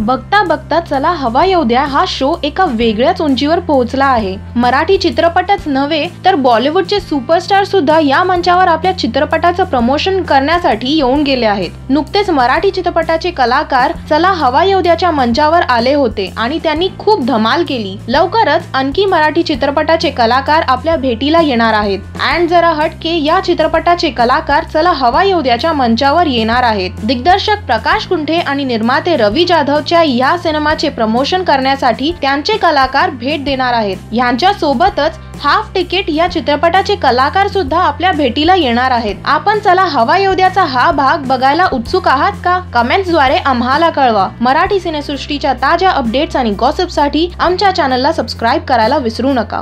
बघता बघता चला हवा येऊ द्या हा शो एका वेगळ्याच उंचीवर पोहोचला आहे. मराठी चित्रपटच नव्हे तर बॉलिवूडचे सुपरस्टार सुद्धा या मंचावर आपल्या चित्रपटाचं प्रमोशन करण्यासाठी येऊन गेले आहेत. नुकतेच मराठी चित्रपटाचे कलाकार चला हवा येऊ द्याच्या मंचावर आले होते आणि त्यांनी खूप धमाल केली. लवकरच आणखी मराठी चित्रपटाचे कलाकार आपल्या भेटीला येणार आहेत. अँड जरा हटके या चित्रपटाचे कलाकार चला हवा येऊ द्याच्या मंचावर येणार आहेत. दिग्दर्शक प्रकाश कुंठे आणि निर्माते रवी जाधव जाधवच्या या सिनेमाचे प्रमोशन करण्यासाठी त्यांचे कलाकार भेट देणार आहेत. यांच्या सोबतच हाफ तिकीट या चित्रपटाचे कलाकार सुद्धा आपल्या भेटीला येणार आहेत. आपण चला हवा योद्याचा हा भाग बघायला उत्सुक आहात का? कमेंट्सद्वारे आम्हाला कळवा. मराठी सिनेसृष्टीच्या ताज्या अपडेट्स आणि गॉसिपसाठी आमच्या चॅनलला सबस्क्राईब करायला विसरू नका.